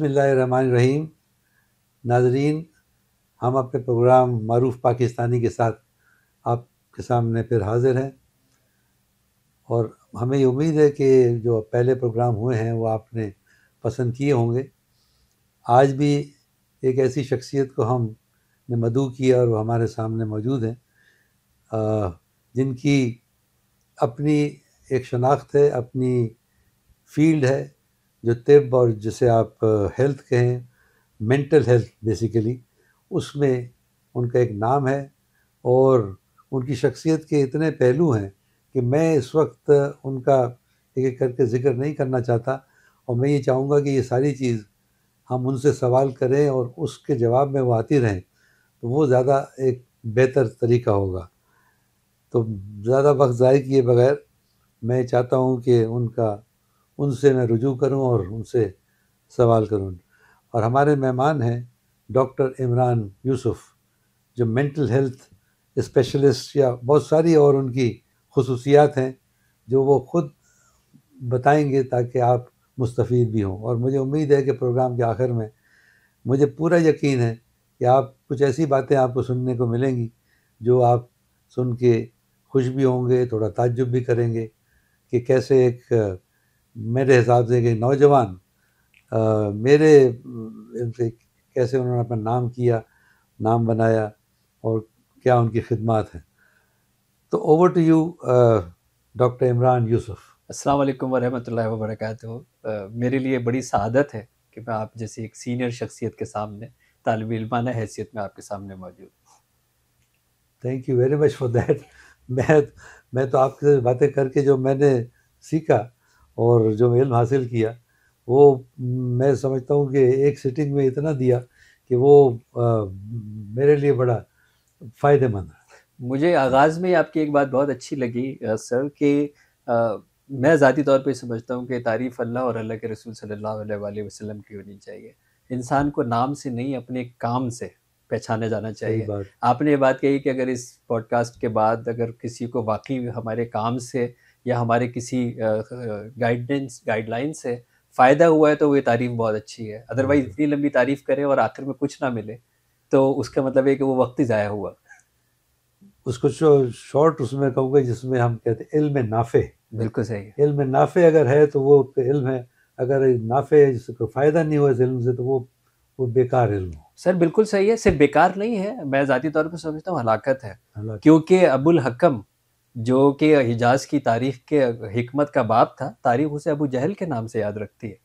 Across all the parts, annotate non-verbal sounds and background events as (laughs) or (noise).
रहीम नाजरीन, हम अपने प्रोग्राम मरूफ पाकिस्तानी के साथ आपके सामने फिर हाजिर हैं। और हमें उम्मीद है कि जो पहले प्रोग्राम हुए हैं, वो आपने पसंद किए होंगे। आज भी एक ऐसी शख्सियत को हम ने मदू किया और वो हमारे सामने मौजूद हैं। जिनकी अपनी एक शनाख्त है, अपनी फ़ील्ड है जो तिब और जिसे आप हेल्थ कहें मेंटल हेल्थ बेसिकली उसमें उनका एक नाम है और उनकी शख्सियत के इतने पहलू हैं कि मैं इस वक्त उनका एक एक करके ज़िक्र नहीं करना चाहता और मैं ये चाहूँगा कि ये सारी चीज़ हम उनसे सवाल करें और उसके जवाब में वो आती रहें तो वो ज़्यादा एक बेहतर तरीका होगा। तो ज़्यादा वक्त ज़ाय किए बगैर मैं चाहता हूँ कि उनका उनसे मैं रुजू करूँ और उनसे सवाल करूँ। और हमारे मेहमान हैं डॉक्टर इमरान यूसुफ, जो मेंटल हेल्थ स्पेशलिस्ट या बहुत सारी और उनकी खसूसियात हैं, जो वो ख़ुद बताएँगे ताकि आप मुस्तफ़ भी हों। और मुझे उम्मीद है कि प्रोग्राम के आखिर में मुझे पूरा यकीन है कि आप कुछ ऐसी बातें आपको सुनने को मिलेंगी, जो आप सुन के खुश भी होंगे, थोड़ा ताज्जुब भी करेंगे कि कैसे एक मेरे हिसाब से एक नौजवान मेरे इनसे कैसे उन्होंने अपना नाम किया नाम बनाया और क्या उनकी खिदमत हैं। तो over to you doctor Imran Yusuf अस्सलाम वालेकुम वरहमतुल्लाहि मेरे लिए बड़ी सआदत है कि मैं आप जैसी एक सीनियर शख्सियत के सामने तालब इलमाना हैसियत में आपके सामने मौजूद thank you very much for that मैं मैं तो आपके साथ बातें करके जो मैंने सीखा और जो इल्म हासिल किया वो मैं समझता हूँ कि एक सिटिंग में इतना दिया कि वो आ, मेरे लिए बड़ा फ़ायदेमंद मुझे आगाज़ में आपकी एक बात बहुत अच्छी लगी सर कि मैं ज़ाती तौर पे समझता हूँ कि तारीफ़ अल्लाह और अल्लाह के रसूल सल्लल्लाहु अलैहि वसल्लम की होनी चाहिए। इंसान को नाम से नहीं अपने काम से पहचाना जाना चाहिए। आपने ये बात कही कि अगर इस पॉडकास्ट के बाद अगर किसी को वाकई हमारे काम से या हमारे किसी गाइडेंस गाइडलाइन से फ़ायदा हुआ है तो वो ये तारीफ़ बहुत अच्छी है। अदरवाइज़ इतनी लंबी तारीफ़ करें और आखिर में कुछ ना मिले तो उसका मतलब है कि वो वक्त ही ज़ाया हुआ। उसको शॉर्ट उसमें कहूँगा जिसमें हम कहते हैं इल्म नाफ़े। बिल्कुल सही है। इल्म नाफे अगर है तो वो इल्म है। अगर नाफे जिसको फ़ायदा नहीं हुआ इस इल्म से तो वो वो बेकार इल्म हो। सर बिल्कुल सही है। सिर्फ़ बेकार नहीं है। मैं ज़ाती तौर पर समझता हूँ हलाकत है। क्योंकि अबुल हकम जो कि हिजाज की तारीख के हिकमत का बाप था तारीख उसे अबू जहल के नाम से याद रखती है।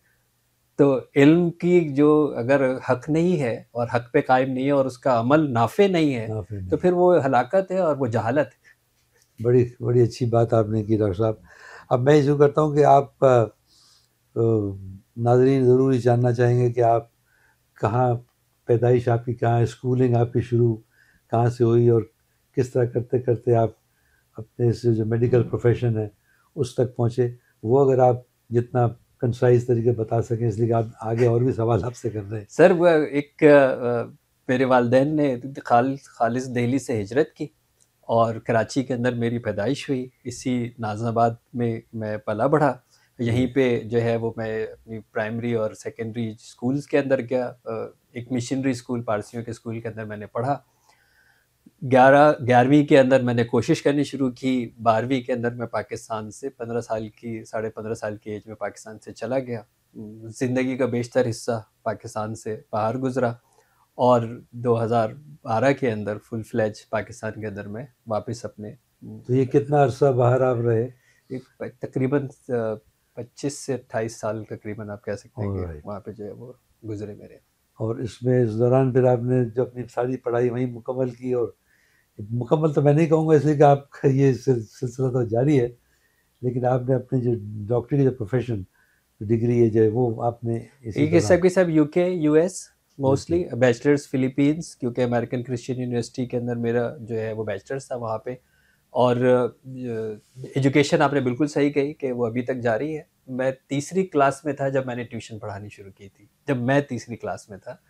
तो इल्म की जो अगर हक नहीं है और हक पे कायम नहीं है और उसका अमल नाफे नहीं है नाफे नहीं। तो फिर वो हलाकत है और वो जहालत है। बड़ी बड़ी अच्छी बात आपने की डॉक्टर साहब। अब मैं इशू करता हूँ कि आप नाजरीन ज़रूर जानना चाहेंगे कि आप कहाँ पैदाइश आपकी कहाँ स्कूलिंग आपकी शुरू कहाँ से हुई और किस तरह करते करते आप अपने से जो मेडिकल प्रोफेशन है उस तक पहुँचे। वो अगर आप जितना कंसाइज तरीके बता सकें इसलिए आप आगे और भी सवाल आपसे कर रहे हैं। सर वो एक मेरे वालदेन ने खाल खालिश दिल्ली से हिजरत की और कराची के अंदर मेरी पैदाइश हुई। इसी नाजनाबाद में मैं पला बढ़ा। यहीं पे जो है वो मैं अपनी प्राइमरी और सेकेंडरी स्कूल्स के अंदर गया। एक मिशनरी स्कूल पारसियों के स्कूल के अंदर मैंने पढ़ा। ग्यारह ग्यारहवीं के अंदर मैंने कोशिश करनी शुरू की। बारहवीं के अंदर मैं पाकिस्तान से पंद्रह साल की साढ़े पंद्रह साल की एज में पाकिस्तान से चला गया। ज़िंदगी का बेशतर हिस्सा पाकिस्तान से बाहर गुज़रा और 2012 के अंदर फुल फ्लैज पाकिस्तान के अंदर में वापस अपने तो ये कितना अरसा बाहर आप रहे? एक तकरीबन पच्चीस से अट्ठाईस साल तकरीबन आप कह सकते हैं कि वहाँ पे जो है वो गुजरे मेरे। और इसमें इस दौरान फिर आपने जो अपनी सारी पढ़ाई वहीं मुकम्मल की और मुकम्मल तो मैं नहीं कहूँगा इसलिए कि आपका (laughs) ये सिलसिला तो जारी है लेकिन आपने अपने जो डॉक्टरी का जो प्रोफेशन डिग्री है जो वो आपने ये सब के सब UK US mostly bachelors Philippines क्योंकि अमेरिकन क्रिश्चियन यूनिवर्सिटी के अंदर मेरा जो है वो बैचलर्स था वहाँ पे। और एजुकेशन आपने बिल्कुल सही कही कि वो अभी तक जारी है। मैं तीसरी क्लास में था जब मैंने ट्यूशन पढ़ानी शुरू की थी। जब मैं तीसरी क्लास में था।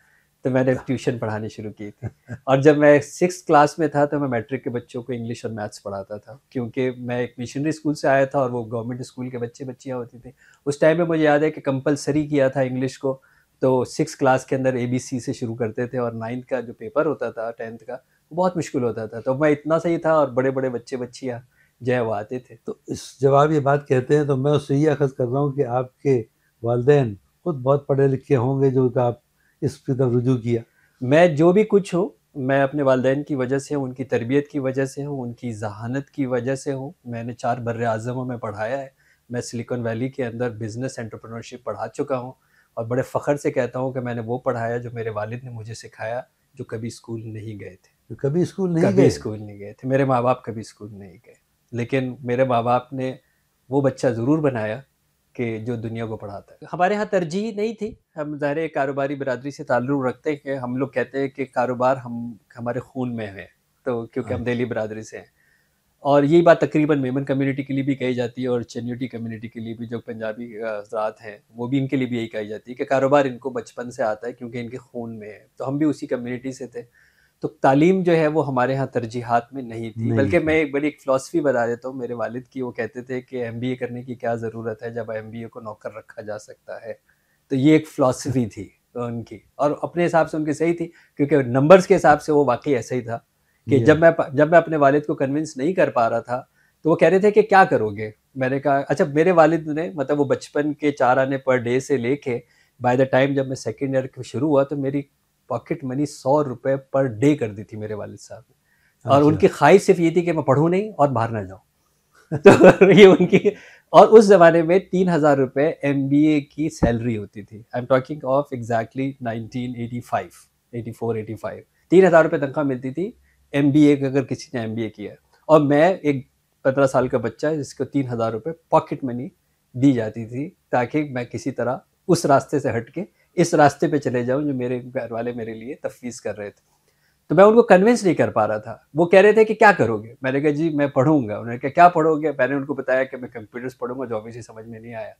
तो मैंने ट्यूशन पढ़ानी शुरू की थी। और जब मैं सिक्स क्लास में था तो मैं मैट्रिक के बच्चों को इंग्लिश और मैथ्स पढ़ाता था, क्योंकि मैं एक मिशनरी स्कूल से आया था और वो गवर्नमेंट स्कूल के बच्चे बच्चियाँ होती थी। उस टाइम में मुझे याद है कि कंपलसरी किया था इंग्लिश को तो सिक्स क्लास के अंदर ए बी सी शुरू करते थे और नाइन्थ का जो पेपर होता था टेंथ का, वो बहुत मुश्किल होता था। तो मैं इतना सही था और बड़े बड़े बच्चे बच्चियाँ जो है वो आते थे। तो इस जब आप ये बात कहते हैं तो मैं उससे ये अखज़ कर रहा हूँ कि आपके वालदेन खुद बहुत पढ़े लिखे होंगे, जो आप इस तरफ़ रुजू किया। मैं जो भी कुछ हूँ मैं अपने वालदेन की वजह से हूँ उनकी तरबियत की वजह से हूँ उनकी जहानत की वजह से हूँ। मैंने चार बर अज़मों में पढ़ाया है। मैं सिलिकॉन वैली के अंदर बिज़नेस एंटरप्रेन्योरशिप पढ़ा चुका हूँ और बड़े फ़ख्र से कहता हूँ कि मैंने वो पढ़ाया जो मेरे वालिद ने मुझे सिखाया जो कभी स्कूल नहीं गए थे। तो कभी स्कूल नहीं कभी स्कूल नहीं गए थे। मेरे माँ बाप कभी स्कूल नहीं गए। लेकिन मेरे माँ बाप ने वो बच्चा ज़रूर बनाया कि जो दुनिया को पढ़ाता है। हमारे यहाँ तरजीह नहीं थी। हम ज़ाहिर कारोबारी बरदरी से ताल्लुक़ रखते हैं। हम लोग कहते हैं कि कारोबार हम हमारे खून में है तो क्योंकि हम अच्छा। दिल्ली बरदरी से हैं। और यही बात तकरीबन मेमन कम्युनिटी के लिए भी कही जाती है और चन्यूटी कम्युनिटी के लिए भी जो पंजाबी हजरात हैं वो भी इनके लिए भी यही कही जाती है कि कारोबार इनको बचपन से आता है क्योंकि इनके खून में है। तो हम भी उसी कम्युनिटी से थे। तो तालीम जो है वो हमारे यहाँ तरजीहत में नहीं थी। बल्कि मैं एक बड़ी एक फ़िलासफ़ी बता देता हूँ। मेरे वालिद की वो कहते थे कि एम बी ए करने की क्या ज़रूरत है जब एम बी ए को नौकर रखा जा सकता है। तो ये एक फ़िलासफ़ी थी उनकी। और अपने हिसाब से उनकी सही थी क्योंकि नंबर्स के हिसाब से वो वाकई ऐसा ही था कि जब मैं जब मैं अपने वालिद को कन्विंस नहीं कर पा रहा था तो वो कह रहे थे कि क्या करोगे? मैंने कहा अच्छा मेरे वालिद ने मतलब वो बचपन के चार आने पर डे से लेके बाय द टाइम जब मैं सेकेंड ईयर शुरू हुआ तो मेरी पॉकेट मनी सौ रुपये पर डे कर दी थी मेरे वालिद साहब ने। और अच्छा। उनकी ख्वाहिश सिर्फ़ ये थी कि मैं पढ़ूँ नहीं और बाहर ना जाऊँ। (laughs) तो ये उनकी और उस ज़माने में तीन हज़ार रुपये एम की सैलरी होती थी। I am talking of exactly nineteen eighty five eighty four eighty five तीन हज़ार रुपये तनख्वाह मिलती थी एम बी ए अगर किसी ने एम बी ए किया। और मैं एक पंद्रह साल का बच्चा जिसको तीन हज़ार रुपये पॉकेट मनी दी जाती थी ताकि मैं किसी तरह उस रास्ते से हट के इस रास्ते पे चले जाऊँ जो मेरे घर वाले मेरे लिए तफवीज़ कर रहे थे। तो मैं उनको कन्विंस नहीं कर पा रहा था। वो कह रहे थे कि क्या करोगे? मैंने कहा जी मैं पढ़ूँगा। उन्होंने कहा क्या पढ़ोगे? मैंने उनको बताया कि मैं कंप्यूटर्स पढ़ूँगा जो अभी समझ में नहीं आया।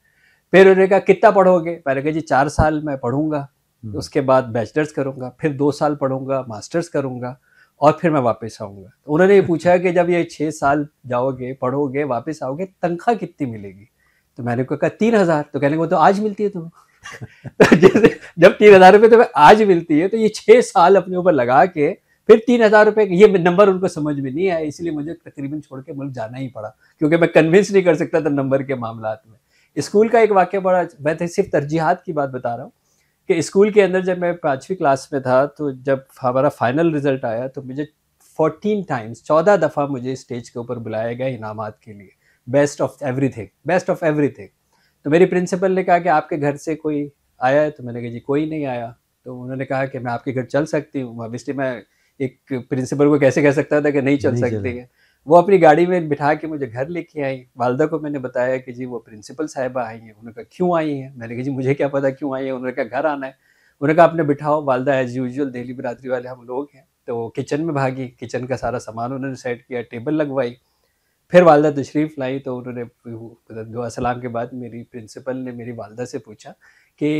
फिर उन्होंने कहा कितना पढ़ोगे? मैंने कहा जी चार साल मैं पढ़ूँगा। हम्म। उसके बाद बैचलर्स करूँगा फिर दो साल पढ़ूँगा मास्टर्स करूँगा और फिर मैं वापस आऊँगा। तो उन्होंने ये पूछा कि जब ये छः साल जाओगे पढ़ोगे वापस आओगे तनख्वाह कितनी मिलेगी? तो मैंने कहा तीन हज़ार। तो कहने को तो आज मिलती है तुम्हें। (laughs) जैसे जब तीन हज़ार रुपये तुम्हें आज मिलती है तो ये छः साल अपने ऊपर लगा के फिर तीन हज़ार रुपये ये नंबर उनको समझ में नहीं आया, इसलिए मुझे तकरीबन छोड़ के मुल्क जाना ही पड़ा, क्योंकि मैं कन्विंस नहीं कर सकता था नंबर के मामला में। स्कूल का एक वाक्य बड़ा मैं तो सिर्फ़ तरजीहत की बात बता रहा हूँ कि स्कूल के अंदर जब मैं पाँचवीं क्लास में था तो जब हमारा फाइनल रिज़ल्ट आया तो मुझे फोर्टीन टाइम्स चौदह दफ़ा मुझे स्टेज के ऊपर बुलाया गया इनामात के लिए। Best of everything best of everything तो मेरी प्रिंसिपल ने कहा कि आपके घर से कोई आया है? तो मैंने कहा जी कोई नहीं आया। तो उन्होंने कहा कि मैं आपके घर चल सकती हूँ। ऑब्वियसली मैं एक प्रिंसिपल को कैसे कह सकता था कि नहीं चल नहीं सकती है। वो अपनी गाड़ी में बिठा के मुझे घर लेके आई। वालदा को मैंने बताया कि जी वो प्रिंसिपल साहिबा आई हैं। उन्होंने कहा क्यों आई हैं? मैंने कहा जी मुझे क्या पता क्यों आई है? उन्होंने कहा घर आना है। उन्होंने कहा आपने बिठाओ। वालदा एज यूजल दिल्ली बरादरी वाले हम लोग हैं। तो किचन में भागी। किचन का सारा सामान उन्होंने सेट किया टेबल लगवाई। फिर वालदा तशरीफ़ लाई तो उन्होंने दुआ सलाम के बाद मेरी प्रिंसिपल ने मेरी वालदा से पूछा कि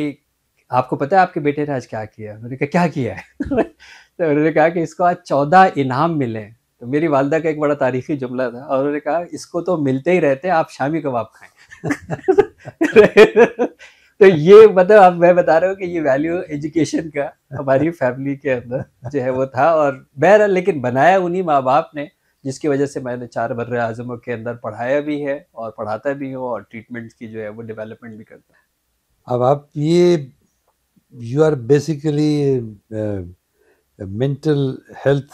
आपको पता है आपके बेटे ने आज क्या किया? उन्होंने कहा, क्या किया है? (laughs) तो उन्होंने कहा कि इसको आज चौदह इनाम मिले तो मेरी वालदा का एक बड़ा तारीखी जुमला था और उन्होंने कहा, इसको तो मिलते ही रहते हैं, आप शामी कबाब खाएँ (laughs) तो ये मतलब अब मैं बता रहा हूँ कि ये वैल्यू एजुकेशन का, हमारी फैमिली के अंदर जो है वो था और बहरहाल लेकिन बनाया उन्हीं माँ बाप ने। जिसकी वजह से मैंने चार बर आजमों के अंदर पढ़ाया भी है और पढ़ाता भी हूँ और ट्रीटमेंट की जो है वो डेवलपमेंट भी करता है। अब आप ये you are basically mental health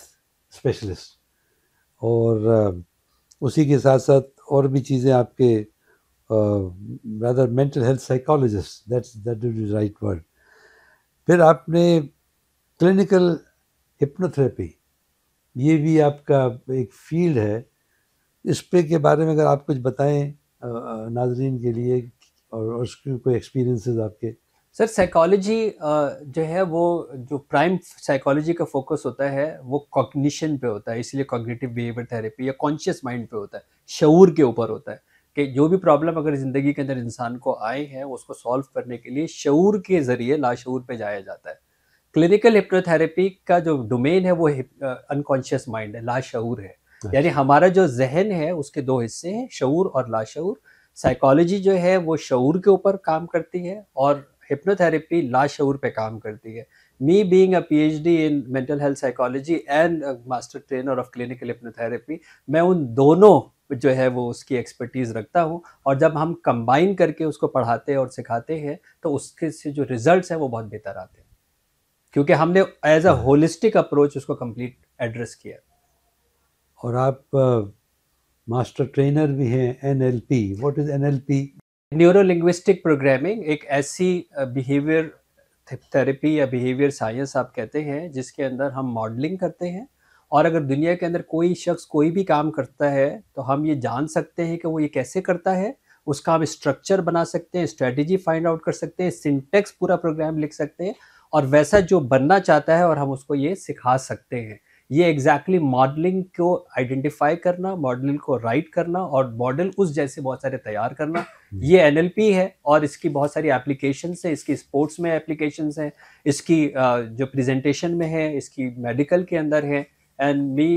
specialist और uh, उसी के साथ साथ और भी चीज़ें आपके mental health psychologist that's that is right word फिर आपने क्लिनिकल हिप्नोथेरेपी ये भी आपका एक फ़ील्ड है। इस पे के बारे में अगर आप कुछ बताएँ नाजरीन के लिए और उसके कोई एक्सपीरियंसेस आपके। सर साइकोलॉजी जो है वो, जो प्राइम साइकोलॉजी का फोकस होता है, वो कॉग्निशन पे होता है। इसलिए कॉग्निटिव बिहेवियर थेरेपी या कॉन्शियस माइंड पे होता है। शूर के ऊपर होता है कि जो भी प्रॉब्लम अगर ज़िंदगी के अंदर इंसान को आए हैं, उसको सॉल्व करने के लिए शूर के ज़रिए, लाशूर पे जाया जाता है। क्लिनिकल हिप्नोथेरेपी का जो डोमेन है वो अनकॉन्शियस माइंड है लाशूर है। अच्छा। यानी हमारा जो जहन है उसके दो हिस्से हैं शूर और लाशूर। साइकोलॉजी जो है वो शूर के ऊपर काम करती है और हिप्नोथेरेपी लाशूर पे काम करती है। Me being a PhD in mental health psychology and master trainer of clinical hypnotherapy मैं उन दोनों जो है वो उसकी एक्सपर्टीज़ रखता हूँ और जब हम कंबाइन करके उसको पढ़ाते और सिखाते हैं तो उसके से जो रिजल्ट्स हैं वो बहुत बेहतर आते हैं। क्योंकि हमने एज अ होलिस्टिक अप्रोच उसको कंप्लीट एड्रेस किया। और आप मास्टर ट्रेनर भी हैं N L P what is N L P neuro linguistic programming एक ऐसी बिहेवियर थेरेपी या बिहेवियर साइंस आप कहते हैं जिसके अंदर हम मॉडलिंग करते हैं। और अगर दुनिया के अंदर कोई शख्स कोई भी काम करता है तो हम ये जान सकते हैं कि वो ये कैसे करता है। उसका हम स्ट्रक्चर बना सकते हैं स्ट्रेटजी फाइंड आउट कर सकते हैं सिंटेक्स पूरा प्रोग्राम लिख सकते हैं। और वैसा जो बनना चाहता है और हम उसको ये सिखा सकते हैं। ये एग्जैक्टली exactly मॉडलिंग को आइडेंटिफाई करना मॉडलिंग को राइट करना और मॉडल उस जैसे बहुत सारे तैयार करना। हम्म। ये एनएलपी है और इसकी बहुत सारी एप्लीकेशन है इसकी स्पोर्ट्स में एप्लीकेशन है इसकी जो प्रेजेंटेशन में है इसकी मेडिकल के अंदर है। And we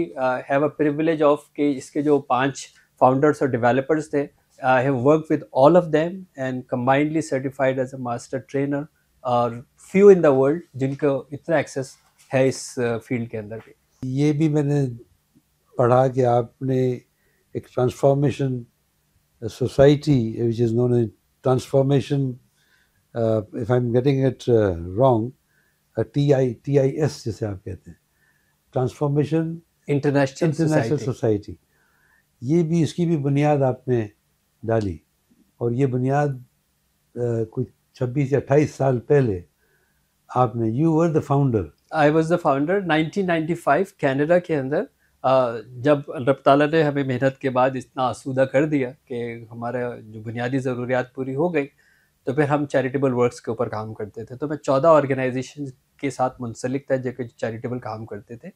have a privilege of के इसके जो पाँच फाउंडर्स और डेवलपर्स थे I have work with all of them and combinedly certified as a master trainer और फ्यू इन द वर्ल्ड जिनको इतना एक्सेस है इस फ़ील्ड के अंदर भी। ये भी मैंने पढ़ा कि आपने एक transformation society which is known transformation if I am getting it wrong T I T I S जैसे आप कहते हैं। ट्रांसफॉर्मेशन इंटरनेशनल इंटरनेशनल सोसाइटी ये भी इसकी भी बुनियाद आपने डाली। और ये बुनियाद uh, कुछ छब्बीस या अट्ठाईस साल पहले आपने you were the founder I was the founder 1995 Canada के अंदर जब रब ताला ने हमें मेहनत के बाद इतना आसूदा कर दिया कि हमारा जो बुनियादी ज़रूरियात पूरी हो गई तो फिर हम चैरिटेबल वर्क्स के ऊपर काम करते थे। तो मैं चौदह ऑर्गेनाइजेशन के साथ मुंसलिक था, जो कि चैरिटेबल काम करते थे।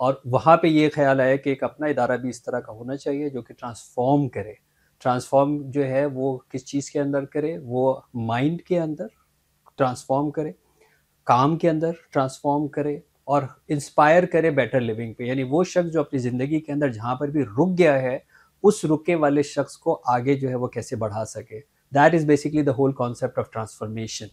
और वहाँ पे ये ख्याल आया कि एक अपना इदारा भी इस तरह का होना चाहिए, जो कि ट्रांसफॉर्म करे। ट्रांसफॉर्म जो है, वो किस चीज़ के अंदर करे? वो माइंड के अंदर ट्रांसफॉर्म करे। काम के अंदर ट्रांसफॉर्म करे और इंस्पायर करे बेटर लिविंग पे। यानी वो शख्स जो अपनी ज़िंदगी के अंदर जहाँ पर भी रुक गया है, उस रुके वाले शख्स को आगे जो है वो कैसे बढ़ा सके। That is basically the whole concept of transformation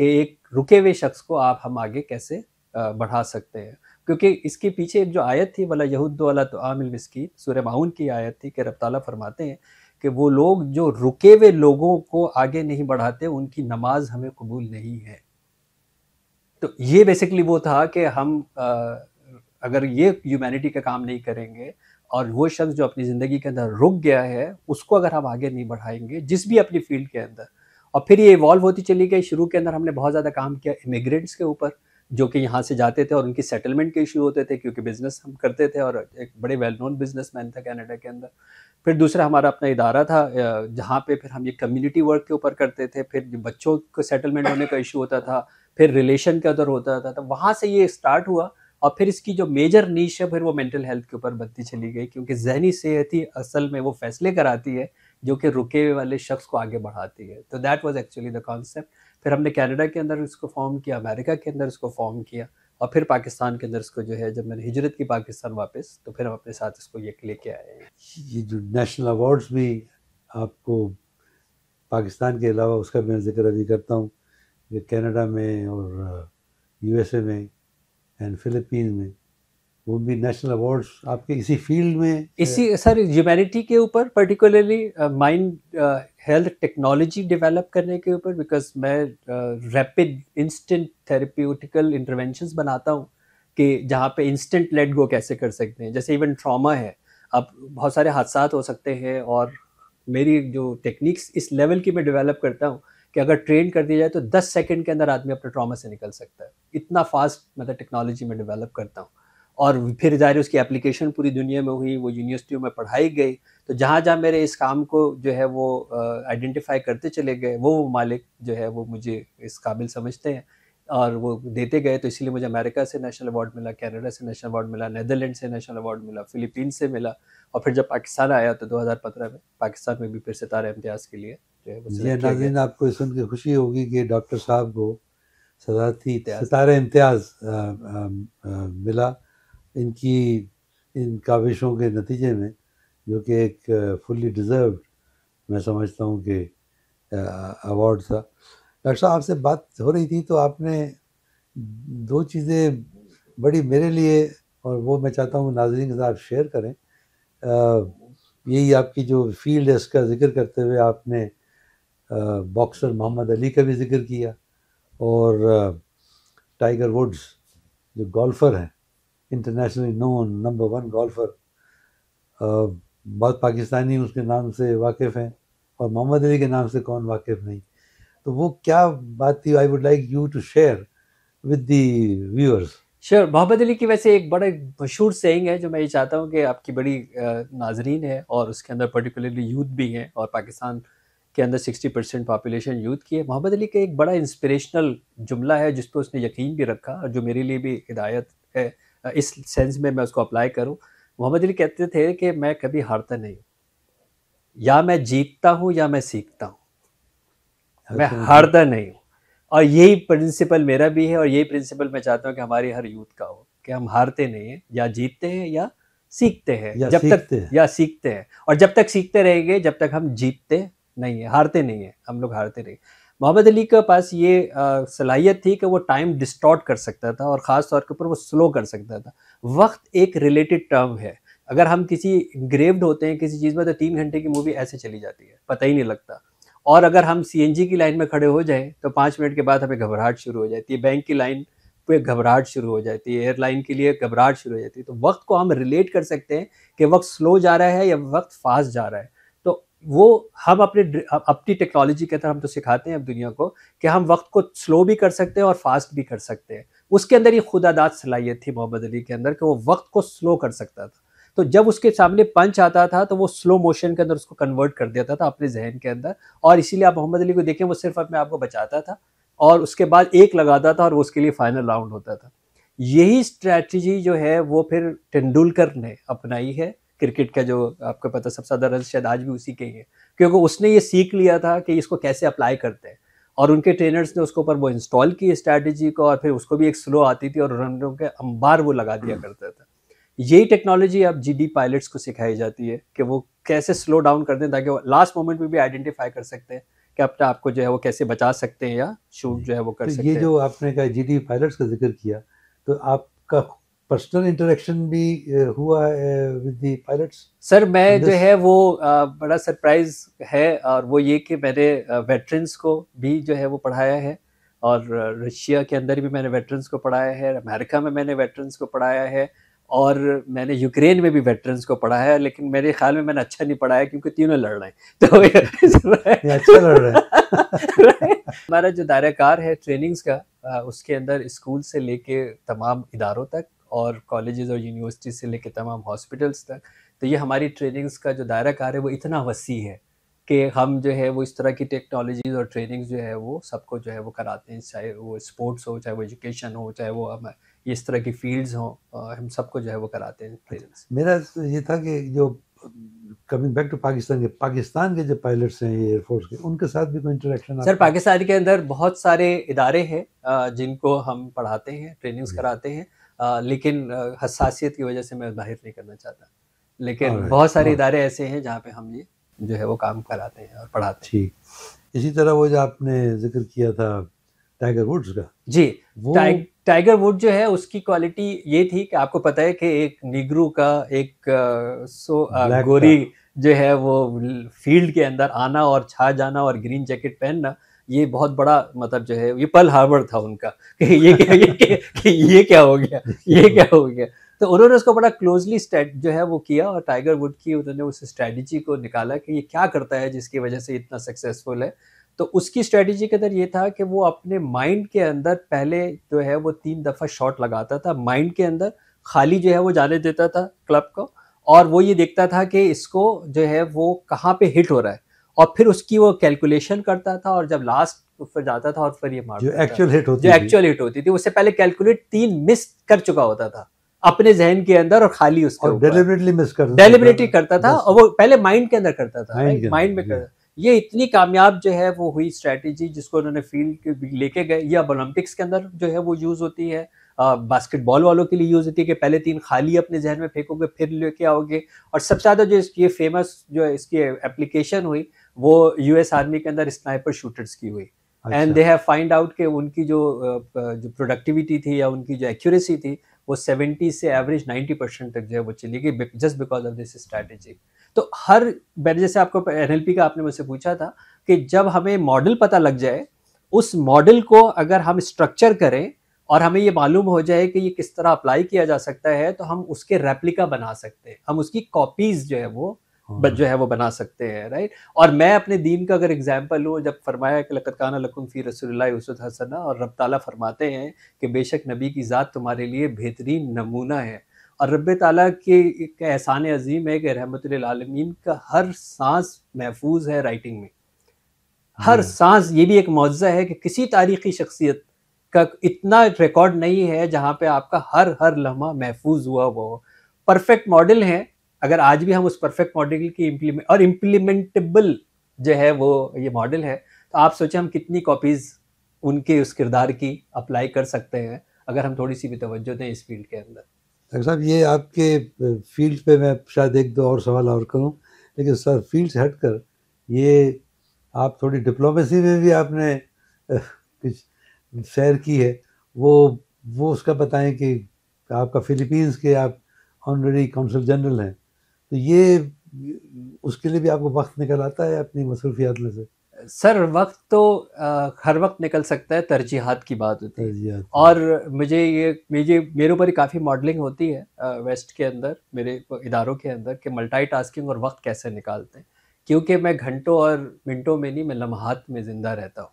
कि एक रुके हुए शख्स को आप, हम आगे कैसे बढ़ा सकते हैं। क्योंकि इसके पीछे एक जो आयत थी, वाला यहूद वाला तो आमिल मिसकी सूर्य माउन की आयत थी, कि रब फरमाते हैं कि वो लोग जो रुके हुए लोगों को आगे नहीं बढ़ाते, उनकी नमाज़ हमें कबूल नहीं है। तो ये बेसिकली वो था कि हम आ, अगर ये ह्यूमैनिटी का काम नहीं करेंगे और वो शख्स जो अपनी ज़िंदगी के अंदर रुक गया है उसको अगर हम आगे नहीं बढ़ाएँगे जिस भी अपनी फ़ील्ड के अंदर। और फिर ये इवॉल्व होती चली गई। शुरू के अंदर हमने बहुत ज़्यादा काम किया इमिग्रेंट्स के ऊपर जो कि यहाँ से जाते थे और उनकी सेटलमेंट के इशू होते थे क्योंकि बिज़नेस हम करते थे और एक बड़े वेल नोन बिज़नेस मैन था कैनेडा के अंदर। फिर दूसरा हमारा अपना इदारा था जहाँ पे फिर हम ये कम्युनिटी वर्क के ऊपर करते थे। फिर बच्चों को सेटलमेंट होने का इशू होता था फिर रिलेशन के अंदर होता था तो वहाँ से ये स्टार्ट हुआ और फिर इसकी जो मेजर नीच है, फिर वो मेंटल हेल्थ के ऊपर बनती चली गई, क्योंकि जहनी सेहत ही असल में वो फैसले कराती है, जो कि रुके हुए वाले शख्स को आगे बढ़ाती है। तो that was actually the concept फिर हमने कनाडा के अंदर इसको फॉर्म किया अमेरिका के अंदर इसको फॉर्म किया और फिर पाकिस्तान के अंदर इसको जो है, जब मैंने हिजरत की पाकिस्तान वापस तो फिर हम अपने साथ इसको ये लेके आए ये जो नेशनल अवार्ड्स भी आपको पाकिस्तान के अलावा उसका मैं ज़िक्र अभी करता हूँ कि कनाडा में और यूएसए में एंड फिलीपींस में, वो भी नेशनल अवार्ड्स आपके इसी फ़ील्ड में इसी सर ह्यूमैनिटी के ऊपर particularly mind health technology develop करने के ऊपर बिकॉज़ मैं रैपिड इंस्टेंट थेरेप्यूटिकल इंटरवेंशंस बनाता हूँ कि जहाँ पे इंस्टेंट लेट गो कैसे कर सकते हैं। जैसे इवन ट्रॉमा है, अब बहुत सारे हादसा हो सकते हैं और मेरी जो टेक्निक्स इस लेवल की मैं डेवलप करता हूँ कि अगर ट्रेन कर दिया जाए तो 10 सेकंड के अंदर आदमी अपने ट्रॉमा से निकल सकता है। इतना फास्ट मतलब टेक्नोलॉजी में डेवलप करता हूँ। और फिर ज़ाहिर उसकी एप्लीकेशन पूरी दुनिया में हुई, वो यूनिवर्सिटियों में पढ़ाई गई तो जहाँ जहाँ मेरे इस काम को जो है वो आइडेंटिफाई करते चले गए, वो मालिक जो है वो मुझे इस काबिल समझते हैं। और वो देते गए तो इसलिए मुझे अमेरिका से नेशनल अवार्ड मिला कनाडा से नेशनल अवार्ड मिला नेदरलैंड से नेशनल अवार्ड मिला फिलीपींस से मिला। और फिर जब पाकिस्तान आया तो 2015 में, पाकिस्तान में भी फिर सितारा इम्तियाज़ के लिए जो नाजिन आपको सुन के खुशी होगी कि डॉक्टर साहब को सदाती सितारा इम्तियाज़ मिला। इनकी इन काविशों के नतीजे में जो कि एक फुल्ली डिज़र्व मैं समझता हूँ कि अवार्ड था। डॉक्टर साहब आपसे बात हो रही थी तो आपने दो चीज़ें बड़ी मेरे लिए और वो मैं चाहता हूँ नाजरीन के साथ शेयर करें। यही आपकी जो फ़ील्ड है उसका ज़िक्र करते हुए आपने बॉक्सर मोहम्मद अली का भी ज़िक्र किया और टाइगर वुड्स जो गोल्फ़र हैं internationally known number one golfer बहुत पाकिस्तानी उसके नाम से वाकिफ़ हैं और मोहम्मद अली के नाम से कौन वाकिफ़ नहीं। तो वो क्या बात थी I would like you to share with the viewers sure Muhammad Ali की वैसे एक बड़ा मशहूर सेइंग है, जो मैं ये चाहता हूँ कि आपकी बड़ी नाजरीन है और उसके अंदर पर्टिकुलरली यूथ भी हैं और पाकिस्तान के अंदर 60 परसेंट पॉपुलेशन यूथ की है। मोहम्मद अली का एक बड़ा इंस्पिरेशनल जुमला है जिस पर उसने यकीन भी रखा और जो मेरे लिए भी हिदायत है इस सेंस में मैं उसको अप्लाई करूँ। मोहम्मद अली कहते थे कि मैं कभी हारता नहीं या मैं जीतता हूँ या मैं सीखता हूँ। मैं अच्छा, हारता नहीं हूँ। और यही प्रिंसिपल मेरा भी है और यही प्रिंसिपल मैं चाहता हूँ कि हमारी हर यूथ का हो कि हम हारते नहीं हैं या जीतते हैं या सीखते हैं। जब तक या सीखते हैं। और जब तक सीखते रहेंगे जब तक हम जीतते नहीं है, हारते नहीं है, हम लोग हारते नहीं मोहम्मद अली के पास ये सलाहियत थी कि वो टाइम डिस्टॉर्ट कर सकता था और ख़ास तौर के ऊपर वो स्लो कर सकता था। वक्त एक रिलेटेड टर्म है। अगर हम किसी ग्रेव्ड होते हैं, किसी चीज़ में तो तीन घंटे की मूवी ऐसे चली जाती है, पता ही नहीं लगता। और अगर हम सीएनजी की लाइन में खड़े हो जाए तो पाँच मिनट के बाद हमें घबराहट शुरू हो जाती है बैंक की लाइन पे घबराहट शुरू हो जाती है एयरलाइन के लिए घबराहट शुरू हो जाती है। तो वक्त को हम रिलेट कर सकते हैं कि वक्त स्लो जा रहा है या वक्त फास्ट जा रहा है। वो हम अपने अपनी टेक्नोलॉजी के तरह हम तो सिखाते हैं अब दुनिया को कि हम वक्त को स्लो भी कर सकते हैं और फास्ट भी कर सकते हैं। उसके अंदर ये खुदादात सलाहियत थी मोहम्मद अली के अंदर कि वो वक्त को स्लो कर सकता था। तो जब उसके सामने पंच आता था तो वो स्लो मोशन के अंदर उसको कन्वर्ट कर देता था अपने जहन के अंदर और इसीलिए आप मोहम्मद अली को देखें, वो सिर्फ़ अपने आप को बचाता था और उसके बाद एक लगाता था और वो उसके लिए फाइनल राउंड होता था। यही स्ट्रैटी जो है, वो फिर तेंदुलकर ने अपनाई है। क्रिकेट का जो आपको पता सबसे ज़्यादा रन शायद आज भी उसी के ही है। क्योंकि उसने ये सीख लिया था कि इसको कैसे अप्लाई करते हैं। और उनके ट्रेनर्स ने उसके ऊपर वो इंस्टॉल की स्ट्रैटेजी को और फिर उसको भी एक स्लो आती थी और रनों के अंबार वो लगा दिया करता था। यही टेक्नोलॉजी अब जी डी पायलट्स को सिखाई जाती है कि वो कैसे स्लो डाउन कर दें ताकि वो लास्ट मोमेंट में भी आइडेंटिफाई कर सकते हैं कि अपने आपको जो है वो कैसे बचा सकते हैं या शूट जो है वो कर तो सकते ये जो आपने कहा जी पायलट्स का ज़िक्र किया तो आपका पर्सनल इंटरेक्शन भी हुआ है विद दी पायलट्स सर मैं जो है वो बड़ा सरप्राइज़ है और वो ये कि मैंने वेटरन्स को भी जो है वो पढ़ाया है और रशिया के अंदर भी मैंने वेटरन्स को पढ़ाया है अमेरिका में मैंने वेटरन्स को पढ़ाया है और मैंने यूक्रेन में भी वेटरन्स को पढ़ा है लेकिन मेरे ख्याल में मैंने अच्छा नहीं पढ़ाया क्योंकि तीनों लड़ रहे हैं। (laughs) तो अच्छा लड़ रहे हैं। (laughs) हमारा जो दायराकार है ट्रेनिंग्स का उसके अंदर स्कूल से लेके तमाम इदारों तक और कॉलेजेस और यूनिवर्सिटी से लेकर तमाम हॉस्पिटल्स तक तो ये हमारी ट्रेनिंग्स का जो दायरा कार है वो इतना वसी है कि हम जो है वो इस तरह की टेक्नोलॉजीज़ और ट्रेनिंग्स जो है वो सबको जो है वो कराते हैं चाहे वो स्पोर्ट्स हो चाहे वो एजुकेशन हो चाहे वो हम इस तरह की फील्ड्स हों हम सबको जो है वो कराते हैं ट्रेनिंग्स मेरा ये था कि जो कमिंग बैक टू पाकिस्तान के पाकिस्तान के जो पायलट्स हैं एयरफोर्स के उनके साथ भी कोई इंटरेक्शन सर पाकिस्तान के अंदर बहुत सारे इदारे हैं जिनको हम पढ़ाते हैं ट्रेनिंग्स कराते हैं लेकिन हसासियत की वजह से मैं ज़ाहिर नहीं करना चाहता। लेकिन बहुत सारे इदारे ऐसे हैं जहाँ पे हम ये जो है वो काम कराते हैं और पढ़ाते हैं। इसी तरह वो जो आपने ज़िक्र किया था टाइगर वुड्स का जी वो टाइगर वुड जो है उसकी क्वालिटी ये थी कि आपको पता है कि एक निगरू का एक आ, सो आ, गोरी जो है वो फ़ील्ड के अंदर आना और छा जाना और ग्रीन जैकेट पहनना ये बहुत बड़ा मतलब जो है ये पल हार्बर था उनका कि ये क्या ये, कि ये क्या हो गया ये क्या हो गया। तो उन्होंने उसको बड़ा क्लोजली जो है वो किया और टाइगर वुड की उन्होंने उस स्ट्रेटजी को निकाला कि ये क्या करता है जिसकी वजह से इतना सक्सेसफुल है। तो उसकी स्ट्रेटजी के अंदर ये था कि वो अपने माइंड के अंदर पहले जो है वो तीन दफ़ा शॉट लगाता था। माइंड के अंदर खाली जो है वो जाने देता था क्लब को और वो ये देखता था कि इसको जो है वो कहाँ पे हिट हो रहा है। और फिर उसकी वो कैलकुलेशन करता था और जब लास्ट पर जाता था और फिर ये मारता जो एक्चुअल हिट होती जो एक्चुअल हिट होती थी उससे पहले कैलकुलेट तीन मिस कर चुका होता था अपने जहन के अंदर और खाली उसके डेलिबरेटली मिस कर डेलिबरेटली करता था और वो पहले माइंड के अंदर करता था माइंड में करता ये इतनी कामयाब जो है वो हुई स्ट्रेटेजी जिसको उन्होंने फ़ील्ड लेके गए। या ओलंपिक्स के अंदर जो है वो यूज़ होती है। बास्केटबॉल वालों के लिए यूज़ होती है कि पहले तीन खाली अपने जहन में फेंकोगे फिर लेके आओगे। और सबसे ज़्यादा जो ये फ़ेमस जो इसकी एप्लीकेशन हुई वो यूएस आर्मी के अंदर स्नाइपर शूटर्स की हुई। And they have find out कि उनकी जो जो प्रोडक्टिविटी थी या उनकी जो एक्यूरेसी थी वो 70 से एवरेज 90 परसेंट तक जो है वो चली गई just because of this strategy तो हर मैंने जैसे आपको एनएलपी का आपने मुझसे पूछा था कि जब हमें मॉडल पता लग जाए उस मॉडल को अगर हम स्ट्रक्चर करें और हमें ये मालूम हो जाए कि ये किस तरह अप्लाई किया जा सकता है तो हम उसके रेप्लिका बना सकते हैं। हम उसकी कॉपीज जो है वो हाँ। जो है वो बना सकते हैं राइट और मैं अपने दीन का अगर एग्ज़ाम्पल लूँ जब फरमाया कि लकत लकुम फ़ी रसोल्ला हसना और रब ताला फरमाते हैं कि बेशक नबी की ज़ात तुम्हारे लिए बेहतरीन नमूना है और रब ताला के एक एहसान अजीम है कि रहमतुल्लामीन का हर सांस महफूज है राइटिंग में हर हाँ। सांस ये भी एक मुआवजा है कि किसी तारीखी शख्सियत का इतना रिकॉर्ड नहीं है जहाँ पे आपका हर हर लम्हा महफूज हुआ वो परफेक्ट मॉडल है अगर आज भी हम उस परफेक्ट मॉडल की इम्प्लीमेंट और इम्प्लीमेंटेबल जो है वो ये मॉडल है तो आप सोचें हम कितनी कॉपीज उनके उस किरदार की अप्लाई कर सकते हैं, अगर हम थोड़ी सी भी तवज्जो दें इस फ़ील्ड के अंदर। डॉक्टर साहब, ये आपके फ़ील्ड पे मैं शायद एक दो और सवाल और करूँ, लेकिन सर फ़ील्ड से हट कर ये आप थोड़ी डिप्लोमेसी में भी आपने कुछ सैर की है, वो वो उसका बताएँ कि आपका फिलीपींस के आप ऑनरेडी काउंसिल जनरल हैं। तो ये उसके लिए भी आपको वक्त निकल आता है अपनी मसरूफियात में से? सर वक्त तो आ, हर वक्त निकल सकता है तरजीहत की बात होती है। और मुझे ये मुझे मेरे ऊपर काफ़ी मॉडलिंग होती है आ, वेस्ट के अंदर मेरे इदारों के अंदर कि मल्टीटास्किंग और वक्त कैसे निकालते हैं। क्योंकि मैं घंटों और मिनटों में नहीं मैं लम्हात में ज़िंदा रहता हूँ।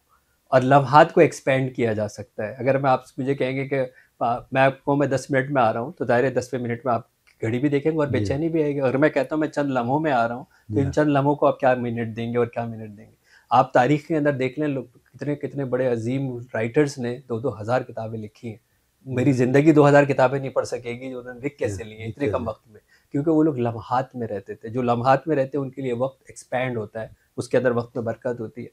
और लम्हात को एक्सपेंड किया जा सकता है। अगर मैं आप मुझे कहेंगे कि मैं आपको मैं दस मिनट में आ रहा हूँ तो दायरे दसवें मिनट में आप घड़ी भी देखेंगे और बेचैनी भी आएगी। अगर मैं कहता हूँ मैं चंद लम्हों में आ रहा हूँ तो इन चंद लम्हों को आप क्या मिनट देंगे और क्या मिनट देंगे? आप तारीख के अंदर देख लें लोग कितने कितने बड़े अजीम राइटर्स ने दो दो हज़ार किताबें लिखी हैं। मेरी ज़िंदगी दो हज़ार किताबें नहीं पढ़ सकेगी जो उन्होंने लिख कैसे ली इतने कम वक्त में। क्योंकि वो लोग लम्हात में रहते थे। जो लम्हात में रहते हैं उनके लिए वक्त एक्सपैंड होता है। उसके अंदर वक्त में बरकत होती है।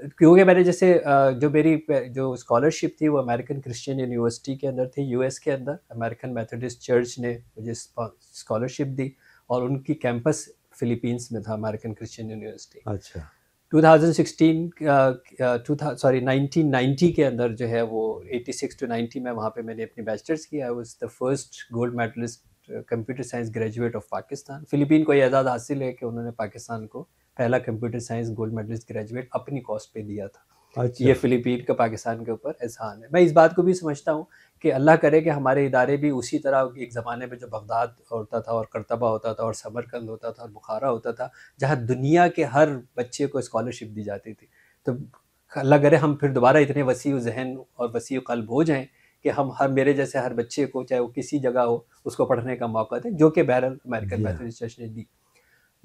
क्योंकि मैंने जैसे जो मेरी जो स्कॉलरशिप थी वो अमेरिकन क्रिश्चियन यूनिवर्सिटी के अंदर थी यूएस के अंदर। अमेरिकन मेथोडिस्ट चर्च ने मुझे स्कॉलरशिप दी और उनकी कैंपस फिलीपींस में था अमेरिकन क्रिश्चियन यूनिवर्सिटी अच्छा। 2016 सॉरी 1990 के अंदर जो है वो 86 टू 90 में वहाँ पे मैंने अपनी बैचलर्स किया। I was the first gold medalist computer science graduate of Pakistan Philippine को ये एजाज़ हासिल है कि उन्होंने पाकिस्तान को पहला computer science gold medalist graduate अपनी कॉस्ट पे दिया था। अच्छा। ये फिलीपीन का पाकिस्तान के ऊपर एहसान है। मैं इस बात को भी समझता हूँ कि अल्लाह करे कि हमारे इदारे भी उसी तरह एक ज़माने में जो बगदाद होता था और करतबा होता था और समरकंद होता था और बुखारा होता था जहाँ दुनिया के हर बच्चे को स्कॉलरशिप दी जाती थी। तो अल्लाह करे हम फिर दोबारा इतने वसी जहन और वसी कल्ब हो जाएँ कि हम हर मेरे जैसे हर बच्चे को चाहे वो किसी जगह हो उसको पढ़ने का मौका दें जो कि बहरल अमेरिकन मैथमेटिक्स चर्च ने दी।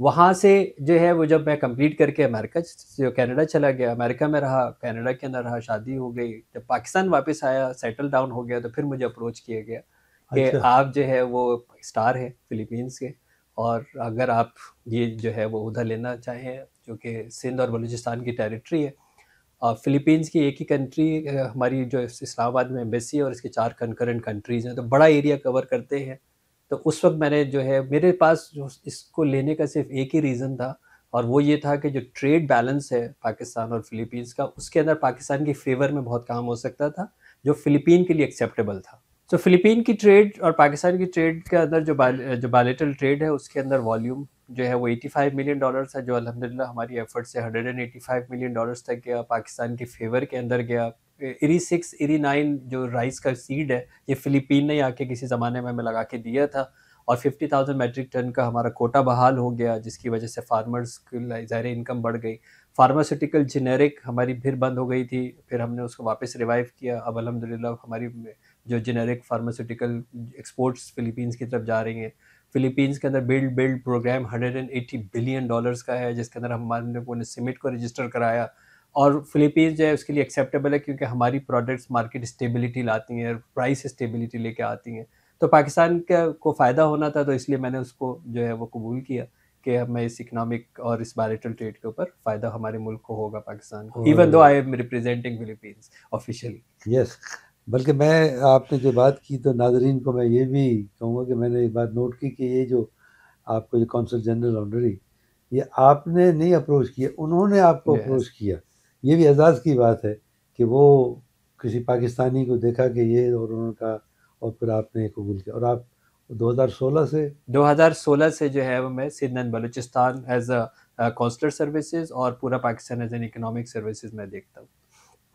वहाँ से जो है वो जब मैं कंप्लीट करके अमेरिका जो कनाडा चला गया अमेरिका में रहा कनाडा के अंदर रहा शादी हो गई जब पाकिस्तान वापस आया सेटल डाउन हो गया तो फिर मुझे अप्रोच किया गया कि अच्छा। आप जो है वो स्टार है फिलीपींस के और अगर आप ये जो है वो उधर लेना चाहें जो कि सिंध और बलूचिस्तान की टेरिटरी है और फिलीपींस की एक ही कंट्री हमारी जो इस्लामाबाद में एम्बेसी है और इसके चार कंकरेंट कंट्रीज़ हैं तो बड़ा एरिया कवर करते हैं तो उस वक्त मैंने जो है मेरे पास जो इसको लेने का सिर्फ़ एक ही रीज़न था और वो ये था कि जो ट्रेड बैलेंस है पाकिस्तान और फिलीपींस का उसके अंदर पाकिस्तान के फेवर में बहुत काम हो सकता था जो फ़िलिपीन के लिए एक्सेप्टेबल था। तो फ़िलिपीन की ट्रेड और पाकिस्तान की ट्रेड के अंदर जो बाल, जो बालेटल ट्रेड है उसके अंदर वॉल्यूम जो है वो 85 मिलियन डॉलर्स है जो अल्हम्दुलिल्लाह हमारी एफर्ट से 185 मिलियन डॉलर्स तक गया पाकिस्तान के फेवर के अंदर गया। इरी सिक्स इरी नाइन जो राइस का सीड है, ये फिलीपीन ने आके किसी ज़माने में हमें लगा के दिया था और फिफ्टी थाउज़ेंड मेट्रिक टन का हमारा कोटा बहाल हो गया, जिसकी वजह से फार्मर्स की ज़ाहिर इनकम बढ़ गई। फार्मास्यूटिकल जेनेरिक हमारी फिर बंद हो गई थी, फिर हमने उसको वापस रिवाइव किया। अब अलहमदिल्ला हमारी जो जेनेरिक फार्मास्यूटिकल एक्सपोर्ट्स फिलीपींस की तरफ़ जा रही हैं। फिलीपींस के अंदर build build programme 180 billion dollars का है, जिसके अंदर हमने सिमिट को रजिस्टर कराया। और फिलीपींस जो है उसके लिए एक्सेप्टेबल है क्योंकि हमारी प्रोडक्ट्स मार्केट स्टेबिलिटी लाती हैं प्राइस स्टेबिलिटी लेके आती हैं। तो पाकिस्तान का को फ़ायदा होना था तो इसलिए मैंने उसको जो है वो कबूल किया कि मैं इस इकोनॉमिक और इस बैरिटल ट्रेड के ऊपर फ़ायदा हमारे मुल्क को होगा पाकिस्तान को even though I am representing Philippines officially yes बल्कि मैं आपने जो बात की तो नाजरीन को मैं ये भी कहूँगा कि मैंने एक बात नोट की कि ये जो आपको जो कौंसल जनरल ऑनरी ये आपने नहीं अप्रोच किया उन्होंने आपको अप्रोच किया। ये भी एजाज़ की बात है कि वो किसी पाकिस्तानी को देखा कि ये और उनका और फिर आपने कबूल किया। और आप 2016 से 2016 से जो है वो मैं Sindh and Balochistan as a consular services और पूरा Pakistan as an economic services में देखता हूँ।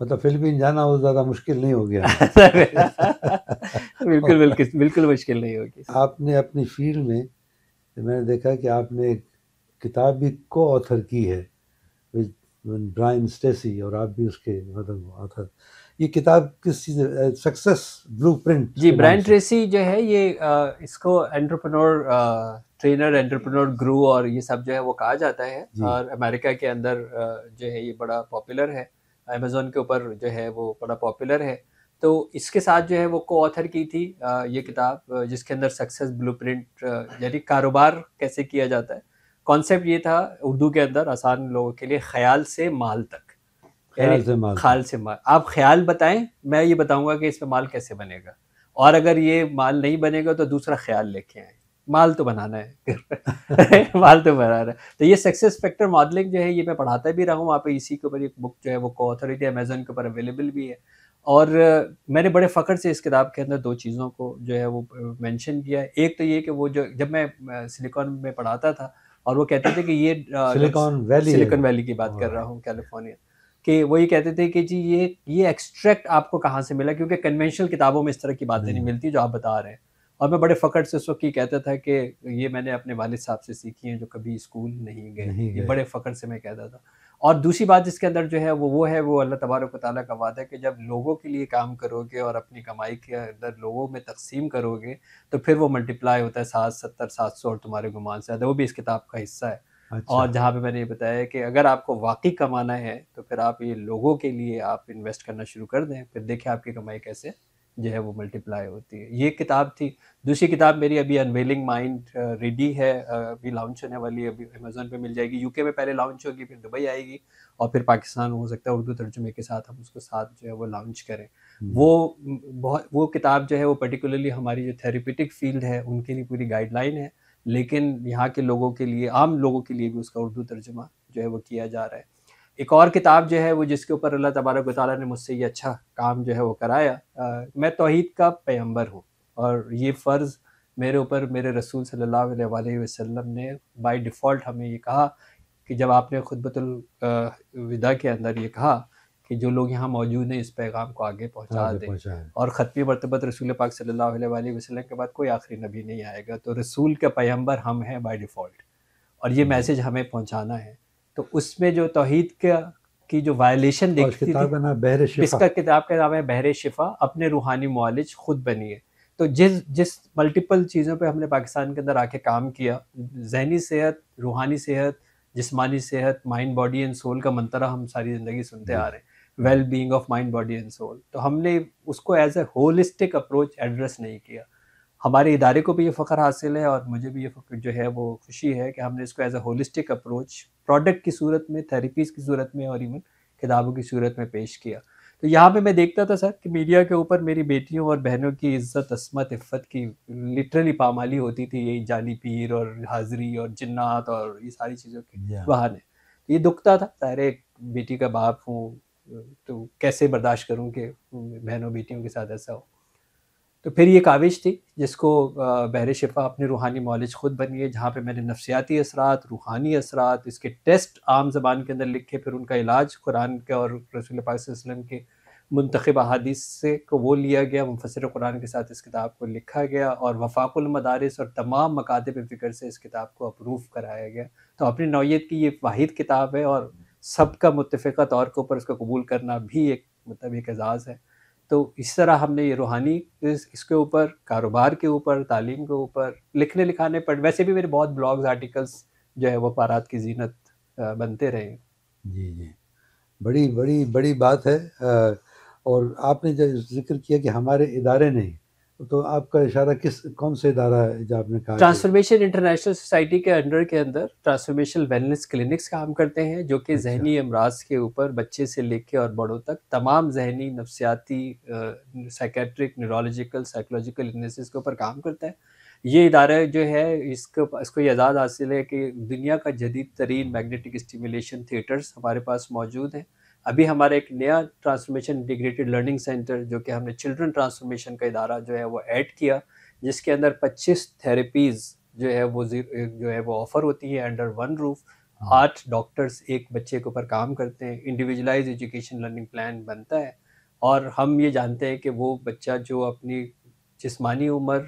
मतलब फिलिपीन जाना वो ज़्यादा मुश्किल नहीं हो गया। (laughs) बिल्कुल बिल्कुल बिल्कुल मुश्किल नहीं होगी। आपने अपनी फ़ील्ड में मैंने देखा कि आपने एक किताब भी को ऑथर की है ब्रायन स्टेसी और आप भी उसके मतलब ऑथर ये किताब किस चीज़ सक्सेस ब्लूप्रिंट जी ब्रायन ट्रेसी जो है ये आ, इसको एंटरप्रेन्योर ट्रेनर एंटरप्रेन्योर ग्रू और ये सब जो है वो कहा जाता है। और अमेरिका के अंदर जो है ये बड़ा पॉपुलर है। अमेजोन के ऊपर जो है वो बड़ा पॉपुलर है। तो इसके साथ जो है वो को ऑथर की थी ये किताब जिसके अंदर सक्सेस ब्लूप्रिंट यानी कारोबार कैसे किया जाता है। कॉन्सेप्ट ये था उर्दू के अंदर आसान लोगों के लिए ख्याल से माल तक। ख्याल से माल ख्याल से माल। आप ख्याल बताएँ मैं ये बताऊँगा कि इसमें माल कैसे बनेगा। और अगर ये माल नहीं बनेगा तो दूसरा ख्याल लेके आए। माल तो बनाना है। (laughs) माल तो बनाना है। तो ये सक्सेस फैक्टर मॉडलिंग जो है ये मैं पढ़ाता भी रहा हूँ। वहाँ पे इसी के ऊपर एक बुक जो है वो को अथॉरिटी अमेजोन के ऊपर अवेलेबल भी है। और मैंने बड़े फ़ख्र से इस किताब के अंदर दो चीज़ों को जो है वो मेंशन किया। एक तो ये कि वो जो जब मैं सिलिकॉन में पढ़ाता था और वो कहते थे कि ये सिलिकॉन वैली सिलिकॉन वैली की बात कर रहा हूँ कैलिफ़ोर्निया। कि वही कहते थे कि जी ये ये एक्सट्रैक्ट आपको कहाँ से मिला? क्योंकि कन्वेंशनल किताबों में इस तरह की बातें नहीं मिलती जो आप बता रहे हैं। और मैं बड़े फ़ख्र से उस वक्त ये कहता था कि ये मैंने अपने वालिद साहब से सीखी हैं जो कभी स्कूल नहीं गए। ये बड़े फ़ख्र से मैं कहता था। और दूसरी बात इसके अंदर जो है वो वो है वो अल्लाह तबारक ताली का वादा है कि जब लोगों के लिए काम करोगे और अपनी कमाई के अंदर लोगों में तकसीम करोगे तो फिर वो मल्टीप्लाई होता है सात सत्तर सात सौ और तुम्हारे गुमान से ज़्यादा वो भी इस किताब का हिस्सा है अच्छा। और जहाँ पे मैंने ये बताया कि अगर आपको वाकई कमाना है तो फिर आप ये लोगों के लिए आप इन्वेस्ट करना शुरू कर दें फिर देखें आपकी कमाई कैसे जो है वो मल्टीप्लाई होती है। ये किताब थी। दूसरी किताब मेरी अभी अनवेलिंग माइंड रेडी है। अभी लॉन्च होने वाली है। अभी अमेजोन पे मिल जाएगी। यूके में पहले लॉन्च होगी फिर दुबई आएगी और फिर पाकिस्तान हो सकता है उर्दू तर्जुमे के साथ हम उसको साथ जो है वो लॉन्च करें। हम्म। वो बहुत वो किताब जो है वो पर्टिकुलरली हमारी जो थेरेपिटिक फ़ील्ड है उनके लिए पूरी गाइडलाइन है। लेकिन यहाँ के लोगों के लिए आम लोगों के लिए भी उसका उर्दू तर्जुमा जो है वो किया जा रहा है। एक और किताब जो है वो जिसके ऊपर अल्लाह तबारक ताली ने मुझसे ये अच्छा काम जो है वो कराया आ, मैं तोहहीद का पैम्बर हूँ और ये फ़र्ज़ मेरे ऊपर मेरे रसूल सल्लल्लाहु अलैहि वसल्लम ने बाय डिफ़ॉल्ट हमें ये कहा कि जब आपने खुतबतुल विदा के अंदर ये कहा कि जो लोग यहाँ मौजूद हैं इस पैगाम को आगे पहुँचा दें और ख़तमी मरतबत रसूल पाक सल्लल्लाहु अलैहि वसल्लम के बाद कोई आखिरी नबी नहीं आएगा तो रसूल का पैम्बर हम हैं बाय डिफ़ॉल्ट और ये मैसेज हमें पहुँचाना है। तो उसमें जो तोहहीद का की जो वायलेशन देखती थी इसका किताब का नाम है बहर शिफा अपने रूहानी मालिज खुद बनी है। तो जिस जिस मल्टीपल चीज़ों पे हमने पाकिस्तान के अंदर आके काम किया जहनी सेहत रूहानी सेहत जिसमानी सेहत माइंड बॉडी एंड सोल का मंतरा हम सारी ज़िंदगी सुनते आ रहे हैं। Well being of mind body and soul तो हमने उसको as a holistic approach address नहीं किया। हमारे इदारे को भी ये फ़ख्र हासिल है और मुझे भी ये फ़ख्र जो है वो खुशी है कि हमने इसको as a holistic approach product की सूरत में थेरेपीज़ की सूरत में और इवन किताबों की सूरत में पेश किया। तो यहाँ पे मैं देखता था सर कि मीडिया के ऊपर मेरी बेटियों और बहनों की इज़्ज़त असमत इफ़्फ़त की लिटरली पामाली होती थी यही जाली पीर और हाज़री और जिन्नात और ये सारी चीज़ों के बहाने। ये दुखता था सारे बेटी का बाप हूँ तो कैसे बर्दाश्त करूँ कि बहनों बेटियों के साथ ऐसा हो? तो फिर ये काविश थी, जिसको बहर शिफा अपने रूहानी मॉलेज ख़ुद बनी है जहाँ पे मैंने नफसियाती असरात, रूहानी असरात, इसके टेस्ट आम ज़बान के अंदर लिखे, फिर उनका इलाज कुरान के और रसूल पाक के मंतखब अहादीस से को वो लिया गया मुफसर कुरान के साथ इस किताब को लिखा गया और वफाकुलमदारस और तमाम मकातब फ़िक्र से इस किताब को अप्रूव कराया गया। तो अपनी नौीयत की ये वाहिद किताब है और सबका मुतफ़ा तौर के ऊपर इसको कबूल करना भी एक मतलब एक एजाज़ है। तो इस तरह हमने ये रूहानी इस, इसके ऊपर कारोबार के ऊपर तालीम के ऊपर लिखने लिखाने पर वैसे भी मेरे बहुत ब्लॉग्स आर्टिकल्स जो है वो पारात की जीनत बनते रहे। जी जी। बड़ी बड़ी बड़ी बात है और आपने जो ज़िक्र किया कि हमारे इदारे नहीं तो आपका इशारा किस कौन से इदारा है जो आपने कहा ट्रांसफॉर्मेशन इंटरनेशनल सोसाइटी के अंडर के अंदर ट्रांसफॉर्मेशन वेलनेस क्लिनिक्स काम करते हैं जो कि अच्छा। जहनी अमराज के ऊपर बच्चे से लेके और बड़ों तक तमाम जहनी नफसियाती साइकेट्रिक न्यूरोलॉजिकल साइकोलॉजिकल इलनेसिस के ऊपर काम करता है ये इदारा जो है इसको इसको ये आज़ाद हासिल है कि दुनिया का जदीद तरीन मैग्नेटिक स्टिमुलेशन थिएटर्स हमारे पास मौजूद हैं अभी हमारा एक नया ट्रांसफॉर्मेशन इंटीग्रेटेड लर्निंग सेंटर जो कि हमने चिल्ड्रन ट्रांसफॉर्मेशन का इदारा जो है वो ऐड किया जिसके अंदर 25 थेरेपीज़ जो है वो जो है वो ऑफ़र होती है अंडर वन रूफ आठ डॉक्टर्स एक बच्चे के ऊपर काम करते हैं। इंडिविजुअलाइज एजुकेशन लर्निंग प्लान बनता है। और हम ये जानते हैं कि वो बच्चा जो अपनी जिस्मानी उम्र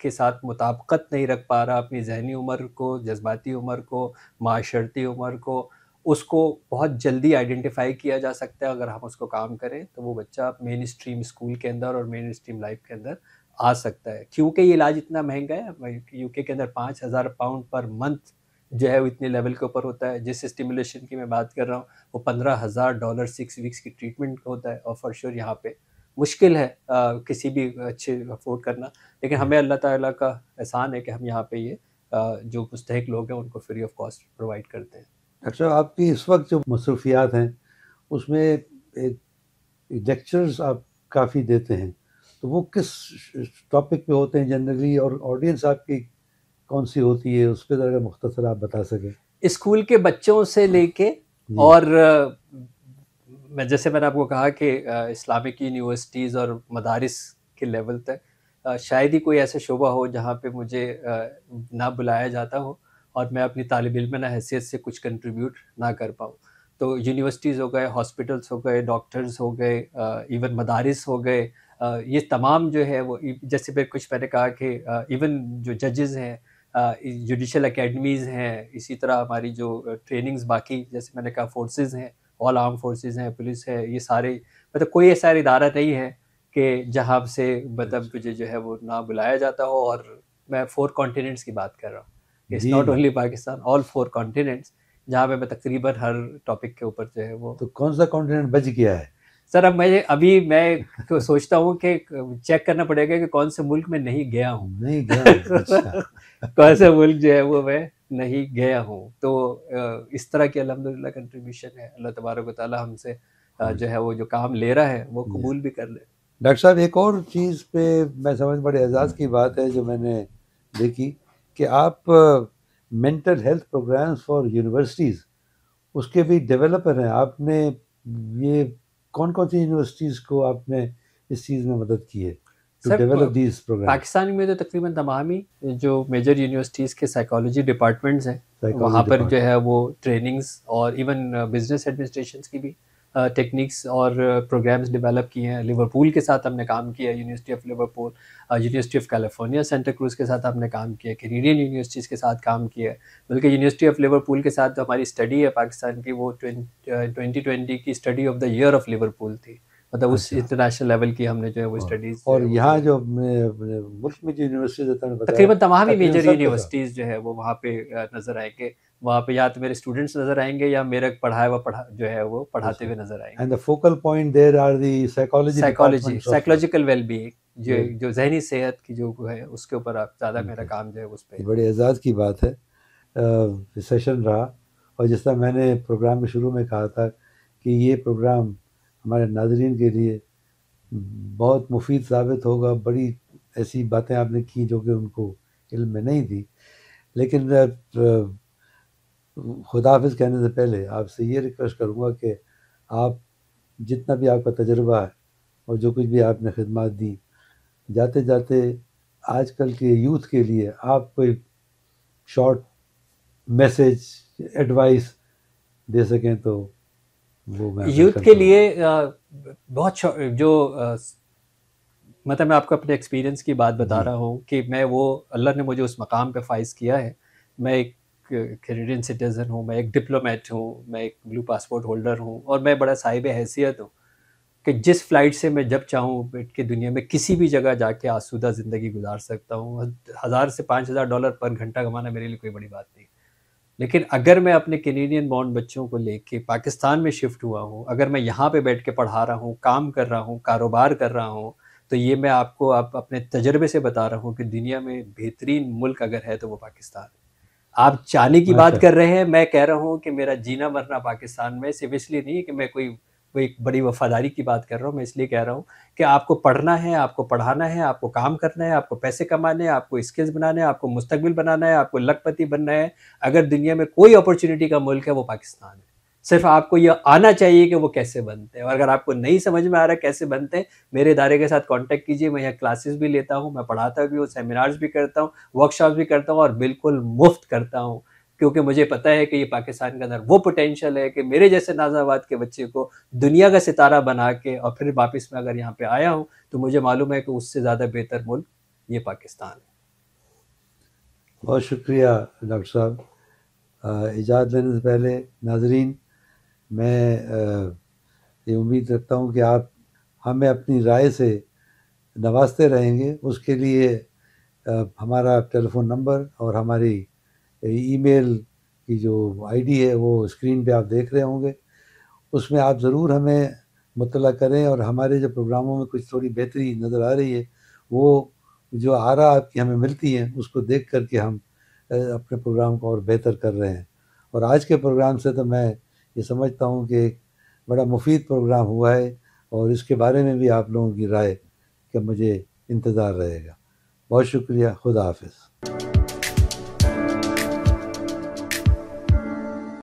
के साथ मुताबकत नहीं रख पा रहा अपनी जहनी उम्र को जज्बाती उम्र को माशरती उम्र को उसको बहुत जल्दी आइडेंटिफाई किया जा सकता है अगर हम उसको काम करें तो वो बच्चा मेन स्ट्रीम स्कूल के अंदर और मेन स्ट्रीम लाइफ के अंदर आ सकता है। क्योंकि ये इलाज इतना महँगा है यूके के अंदर पाँच हज़ार पाउंड पर मंथ जो है वो इतने लेवल के ऊपर होता है। जिस स्टिमुलेशन की मैं बात कर रहा हूँ वो पंद्रह हज़ार डॉलर सिक्स वीक्स की ट्रीटमेंट होता है और फॉर श्योर यहाँ पे मुश्किल है आ, किसी भी अच्छे अफोर्ड करना। लेकिन हमें अल्लाह ताला का एहसान है कि हम यहाँ पे ये आ, जो मुस्तक लोग हैं उनको फ्री ऑफ़ कॉस्ट प्रोवाइड करते हैं। डॉक्टर साहब आपकी इस वक्त जो मसरूफियात हैं उसमें एक लेक्चर्स आप काफ़ी देते हैं। तो वो किस टॉपिक पे होते हैं जनरली और ऑडियंस आपकी कौन सी होती है उस पर मुख्तर आप बता सकें। स्कूल के बच्चों से लेके और मैं जैसे मैंने आपको कहा कि इस्लामिक यूनिवर्सिटीज़ और मदारस के लेवल तक शायद ही कोई ऐसा शोबा हो जहाँ पे मुझे ना बुलाया जाता हो। और मैं अपनी तालब इम हैसियत से कुछ कंट्रीब्यूट ना कर पाऊँ। तो यूनिवर्सिटीज़ हो गए हॉस्पिटल्स हो गए डॉक्टर्स हो गए इवन मदारस हो गए ये तमाम जो है वो जैसे फिर कुछ मैंने कहा कि इवन जो जजेस हैं जुडिशल अकेडमीज़ हैं इसी तरह हमारी जो ट्रेनिंग्स बाकी जैसे मैंने कहा फोर्सेस हैं ऑल आर्म फोर्सेस हैं पुलिस है ये सारे मतलब कोई ऐसा इदारा नहीं है कि जहाँ से मतलब मुझे जो है वो ना बुलाया जाता हो और मैं फोर कॉन्टिनेंट्स की बात कर रहा हूँ। It's not only Pakistan all four continents जहाँ पे मैं तकरीबन हर टॉपिक के ऊपर जो है वो तो कौन सा कॉन्टिनेंट बच गया है? सर अब मैं अभी मैं सोचता हूँ कि चेक करना पड़ेगा कि कौन से मुल्क में नहीं गया हूँ। नहीं गया अच्छा। (laughs) कौन सा मुल्क जो है वो मैं नहीं गया हूँ। तो इस तरह की अलहमदिल्ला कंट्रीब्यूशन है। अल्लाह तबारक ताली हमसे जो है वो जो काम ले रहा है वो कबूल भी कर ले। डॉक्टर साहब एक और चीज़ पे मैं समझ बड़े एजाज़ की बात है जो मैंने देखी। कि आप mental health programmes for universities उसके भी डेवलपर हैं। आपने ये कौन कौन सी यूनिवर्सिटीज़ को आपने इस चीज़ में मदद की है to develop these program Pakistan में तो तकरीबन तमाम ही जो मेजर यूनिवर्सिटीज़ के साइकोलॉजी डिपार्टमेंट्स हैं वहाँ पर जो है वो ट्रेनिंग्स और इवन बिज़नेस एडमिनिस्ट्रेशन की भी टेक्निक्स और प्रोग्राम्स डेवलप किए हैं। लिवरपूल के साथ हमने काम किया university of Liverpool university of California Santa Cruz के साथ हमने काम किया कैनेडियन यूनिवर्सिटीज़ के साथ काम किया। बल्कि यूनिवर्सिटी ऑफ़ लिवरपूल के साथ जो हमारी स्टडी है पाकिस्तान की वो ट्वेंटी ट्वेंटी की study of the year of Liverpool थी। मतलब उस इंटरनेशनल अच्छा। लेवल की हमने जो है वो स्टडीज़। और यहाँ जो मुल्क में जो यूनिवर्सिटीज तकरीबन तमाम ही मेजर यूनिवर्सिटीज़ जो है वो वहाँ पे नज़र आएँगे। वहाँ पे या तो मेरे स्टूडेंट्स नज़र आएँगे या मेरे पढ़ाया हुआ पढ़ा जो है वो पढ़ाते हुए नज़र आएँगे। And the focal point there are the psychology psychology psychological wellbeing जो जो। जहनी सेहत की जो है उसके ऊपर आप ज़्यादा मेरा काम जो है उस पर बड़े एजाज़ की बात है। सेशन रहा और जिस तरह मैंने प्रोग्राम में शुरू में कहा था कि ये प्रोग्राम हमारे नाजरीन के लिए बहुत मुफीद साबित होगा। बड़ी ऐसी बातें आपने की जो कि उनको इल्म में नहीं थी। लेकिन खुदाफिज कहने से पहले आपसे ये रिक्वेस्ट करूँगा कि आप जितना भी आपका तजर्बा है और जो कुछ भी आपने खिदमत दी जाते जाते आजकल के यूथ के लिए आप कोई शॉर्ट मैसेज एडवाइस दे सकें तो वो मैं यूथ के लिए बहुत जो मतलब मैं आपको अपने एक्सपीरियंस की बात बता रहा हूँ कि मैं वो अल्लाह ने मुझे उस मकाम पे फाइज किया है। मैं एक कैनेडियन सिटीज़न हूँ, मैं एक डिप्लोमेट हूँ, मैं एक ब्लू पासपोर्ट होल्डर हूँ और मैं बड़ा साहिब हैसियत हूँ कि जिस फ़्लाइट से मैं जब चाहूँ, बैठ के दुनिया में किसी भी जगह जाके आसूदा ज़िंदगी गुजार सकता हूँ। हज़ार से पाँच हज़ार डॉलर पर घंटा कमाना मेरे लिए कोई बड़ी बात नहीं। लेकिन अगर मैं अपने कैनेडियन बॉन्ड बच्चों को लेके पाकिस्तान में शिफ्ट हुआ हूँ, अगर मैं यहाँ पे बैठ के पढ़ा रहा हूँ, काम कर रहा हूँ, कारोबार कर रहा हूँ तो ये मैं आपको आप अपने तजर्बे से बता रहा हूँ कि दुनिया में बेहतरीन मुल्क अगर है तो वो पाकिस्तान है। आप चाहने की बात कर रहे हैं मैं कह रहा हूँ कि मेरा जीना मरना पाकिस्तान में सिर्फ़ इसलिए नहीं कि मैं कोई कोई बड़ी वफादारी की बात कर रहा हूँ मैं इसलिए कह रहा हूँ कि आपको पढ़ना है आपको पढ़ाना है आपको काम करना है आपको पैसे कमाने हैं आपको स्किल्स बनाने हैं आपको मुस्तबिल बनाना है आपको लखपति बनना है अगर दुनिया में कोई अपॉर्चुनिटी का मुल्क है वो पाकिस्तान है। सिर्फ़ आपको ये आना चाहिए कि वो कैसे बनते हैं। और अगर आपको नहीं समझ में आ रहा कैसे बनते हैं, मेरे इदारे के साथ कांटेक्ट कीजिए। मैं यहाँ क्लासेस भी लेता हूँ, मैं पढ़ाता भी हूँ सेमिनार्स भी करता हूँ वर्कशॉप भी करता हूँ और बिल्कुल मुफ़्त करता हूँ। क्योंकि मुझे पता है कि ये पाकिस्तान के अंदर वो पोटेंशियल है कि मेरे जैसे नाजाबाद के बच्चे को दुनिया का सितारा बना के और फिर वापस में अगर यहाँ पे आया हूँ तो मुझे मालूम है कि उससे ज़्यादा बेहतर मुल्क ये पाकिस्तान है। बहुत शुक्रिया डॉक्टर साहब। इजाज़त लेने से पहले नाजरीन मैं ये उम्मीद रखता हूँ कि आप, हमें अपनी राय से नवाजते रहेंगे। उसके लिए हमारा टेलीफोन नंबर और हमारी ईमेल की जो आईडी है, वो स्क्रीन पे आप देख रहे होंगे। उसमें आप ज़रूर हमें मुतला करें और हमारे जो प्रोग्रामों में कुछ थोड़ी बेहतरी नज़र आ रही है, वो जो आरा आपकी हमें मिलती हैं, उसको देख कर के हम अपने प्रोग्राम को और बेहतर कर रहे हैं। और आज के प्रोग्राम से तो मैं ये समझता हूँ कि बड़ा मुफीद प्रोग्राम हुआ है और इसके बारे में भी आप लोगों की राय का मुझे इंतज़ार रहेगा। बहुत शुक्रिया, खुदा हाफिज़।